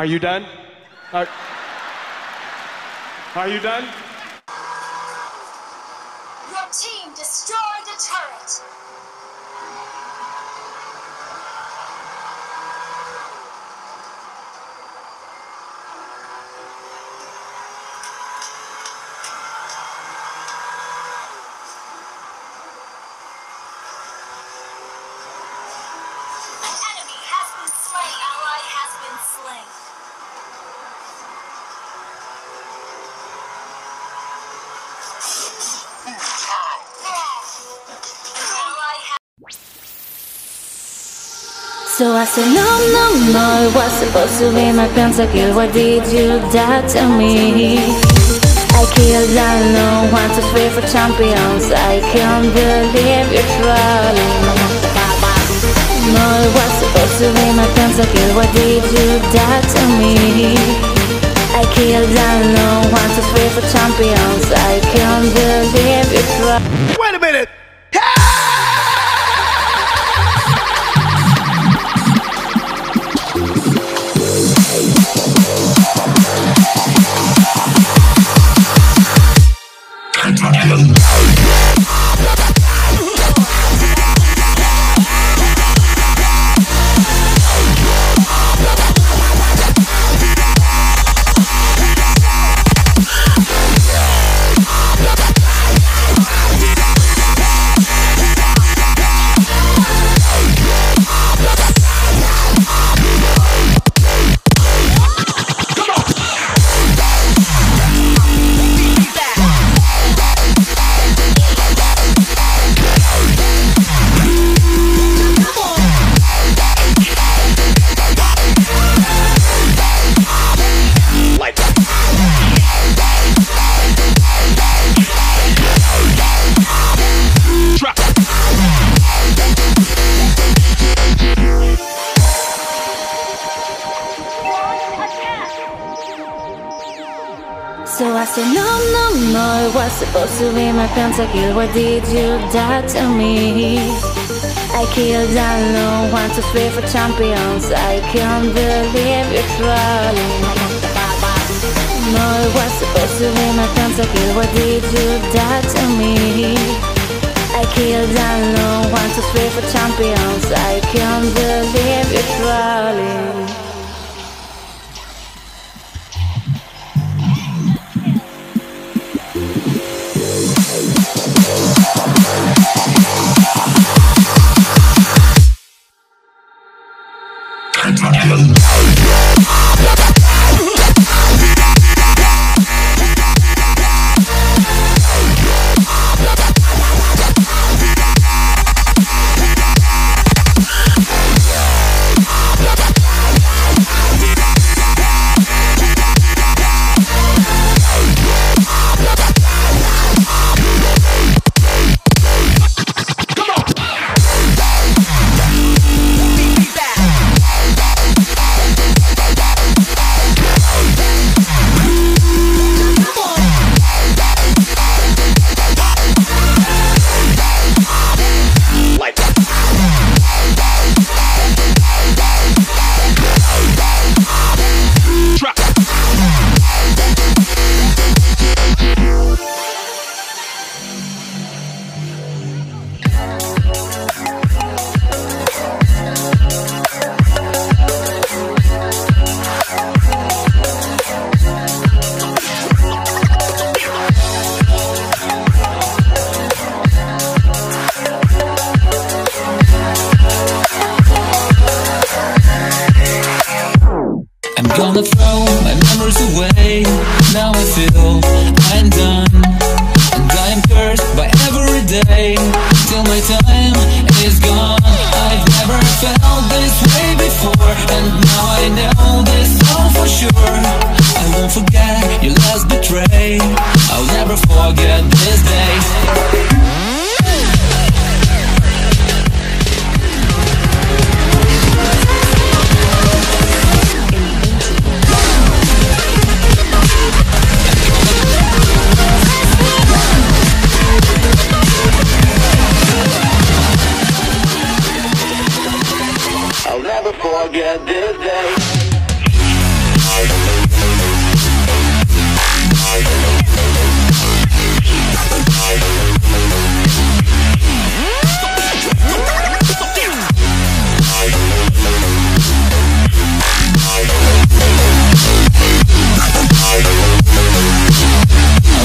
Are you done? Are, are you done? Your team destroyed a turret. So I said, no, no, no, it was supposed to be my pentakill. Why did you die to me? I killed alone, one, two, three for champions. I can't believe you're trolling. No, it was supposed to be my pentakill. Why did you die to me? I killed alone, one, two, three for champions. I can't believe you're trolling. Wait a minute! So I said, no, no, no, it was supposed to be my pentakill. Why did you die to me? I killed alone, one, two, three for champions. I can't believe you're trolling. No, it was supposed to be my pentakill. Why did you die to me? I killed alone, one, two, three for champions. I can't believe you're trolling. I'm gonna throw my memories away. Now I feel I'm done. And I am cursed by every day. Till my time is gone. I'll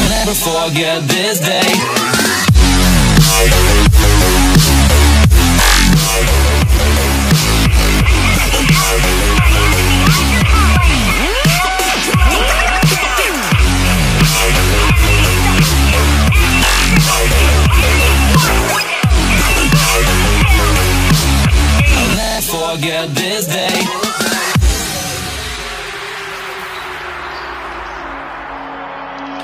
never forget this day.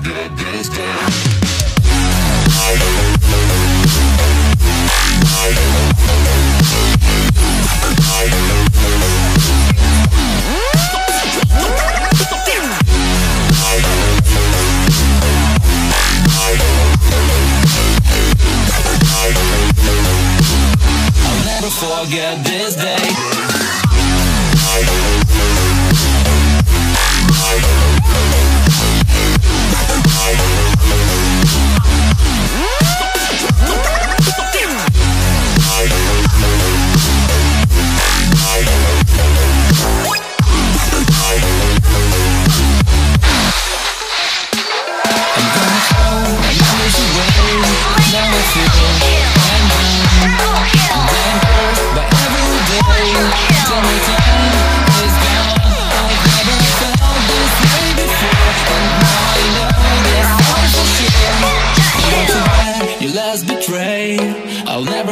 Day.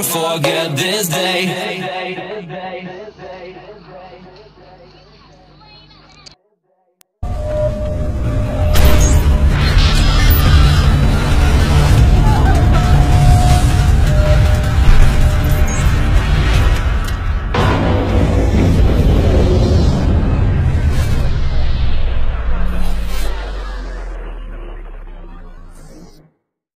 For sure. I won't